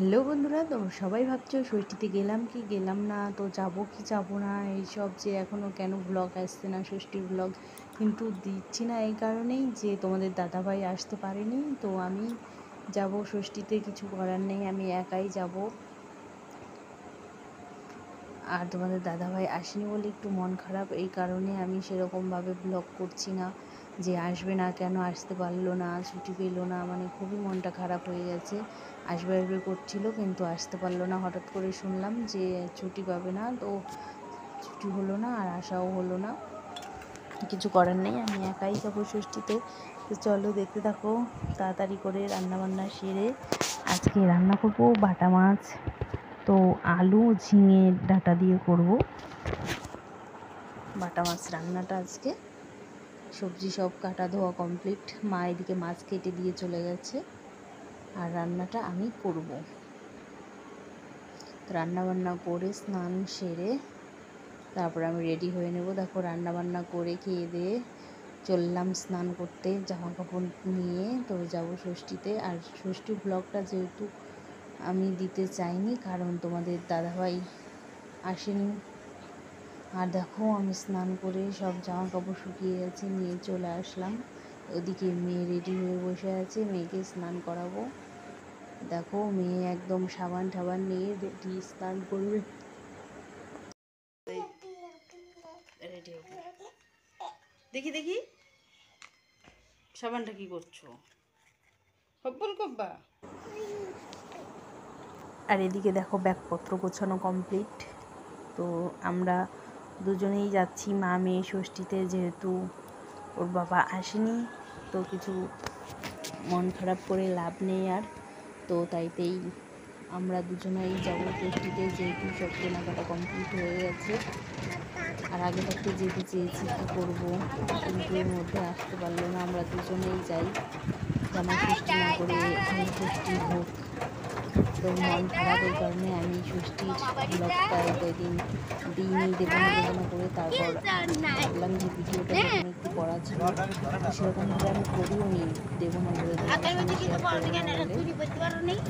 Hello বন্ধুরা, তো সবাই ভাবছ ষষ্ঠীতে গেলাম কি? গেলাম না, তো যাব কি যাব না? এইসব যে এখনও কেন ব্লগ আসছে না ষষ্ঠীর ব্লগ কিন্তু দিচ্ছি না এই কারণেই যে তোমাদের দাদাভাই আসতে পারেনি, তো আমি যাব ষষ্ঠীতে, কিছু করার নেই, আমি একাই যাব। আর তোমাদের দাদাভাই আসেনি বলে একটু মন খারাপ, এই কারণে আমি সেরকমভাবে ব্লগ করছি না। যে আসবে না কেন? আসতে পারল না, ছুটি পেল না মানে খুবই মনটা খারাপ হয়ে গেছে। আসবে আসবে করছিল, কিন্তু আসতে পারল না। হঠাৎ করে শুনলাম যে ছুটি পাবে না, তো ছুটি হলো না আর আসাও হলো না। কিছু করার নেই, আমি একাই যাব ষষ্ঠীতে। তো চলো দেখতে থাকো, তাড়াতাড়ি করে রান্নাবান্না সেরে আজকে রান্না করব বাটা মাছ। তো আলু, ঝিঙে, ডাটা দিয়ে করব। বাটা মাছ রান্নাটা আজকে। সবজি সব কাটা ধোয়া কমপ্লিট মা এদিকে মাছ কেটে দিয়ে চলে গেছে। আর রান্নাটা আমি করব। রান্না বান্না করে স্নান সেরে তারপর আমি রেডি হয়ে নেব। দেখো রান্না বান্না করে খেয়ে দিয়ে চললাম স্নান করতে জামা কাপড় নিয়ে তো যাব ষষ্ঠীতে। আর ষষ্ঠী ব্লগটা যেহেতু আমি দিতে চাইনি, কারণ তোমাদের দাদাভাই আসেনি আর দেখো আমি স্নান করে সব জামা কাপড় শুকিয়ে গেছে নিয়ে চলে আসলাম। ওদিকে মেয়ে রেডি হয়ে বসে আছে মেয়েকে স্নান করাবো। দেখো মেয়ে একদম সাবান টাবান নিয়ে রেডি স্নান করবে। দেখি দেখি। সাবানটা কি করছ? হব্বল কব্বা। আর এদিকে দেখো ব্যাগপত্র গোছানো কমপ্লিট তো আমরা দুজনেই যাচ্ছি, মা, মেয়ে, ষষ্ঠীতে যেহেতু ওর বাবা আসেনি, তো কিছু মন খারাপ করে লাভ নেই আর। তো তাইতেই আমরা দুজনেই যাব ষষ্ঠীতে, যেহেতু সব কেনাকাটা কমপ্লিট হয়ে গেছে। আর আগে থাকতে যেতে চেয়েছি, কী করব? কিন্তু এর মধ্যে আসতে পারল না, আমরা দুজনেই যাই। জামা ষষ্ঠী না করে তো মন খারাপ কারণে আমি ষষ্ঠীর ব্লগটা কয়েকদিন দিইনি দেবো না দেবো না করে তারপর ভাবলাম যে ভিডিওটা একটু করা ছিল সেরকমভাবে আমি করিও নি, দেবো না বলে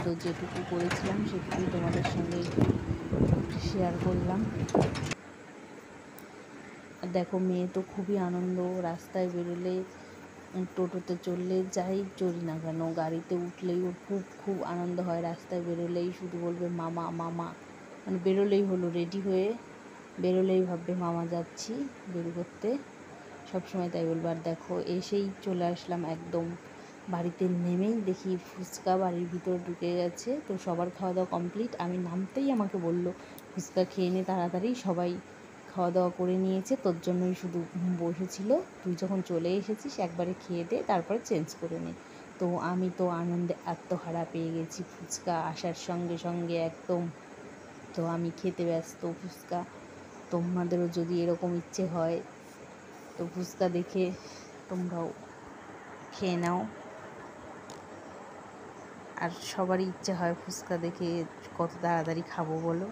তো যেটুকু করেছিলাম, সেটুকুই তোমাদের সঙ্গে শেয়ার করলাম। দেখো, মেয়ে তো খুবই আনন্দ, রাস্তায় বেরোলে টোটোতে চললে যাই, চড়ি না কেন? গাড়িতে উঠলেই ওর খুব খুব আনন্দ হয়। রাস্তায় বেরোলেই শুধু বলবে, মামা মামা। মানে বেরোলেই হলো রেডি হয়ে বেরোলেই ভাববে, মামা, যাচ্ছি বের করতে। সবসময় তাই বলব, আর দেখো, এসেই চলে আসলাম একদম। বাড়িতে নেমেই দেখি ফুচকা বাড়ির ভিতর ঢুকে গেছে। তো সবার খাওয়া দাওয়া কমপ্লিট আমি নামতেই আমাকে বলল, ফুচকা খেয়ে নে তাড়াতাড়ি। সবাই খাওয়া দাওয়া করে নিয়েছে, তোর জন্যই শুধু বসেছিল। তুই যখন চলে এসেছিস, একবারে খেয়ে দে, তারপরে চেঞ্জ করে নে। তো আমি তো আনন্দে আত্মহারা পেয়ে গেছি, ফুচকা আসার সঙ্গে সঙ্গে একদম। তো আমি খেতে ব্যস্ত, ফুচকা। তোমাদেরও যদি এরকম ইচ্ছে হয়, তো ফুচকা দেখে তোমরাও খেয়ে নাও। আর সবারই ইচ্ছে হয় ফুচকা দেখে কত তাড়াতাড়ি খাব বলো।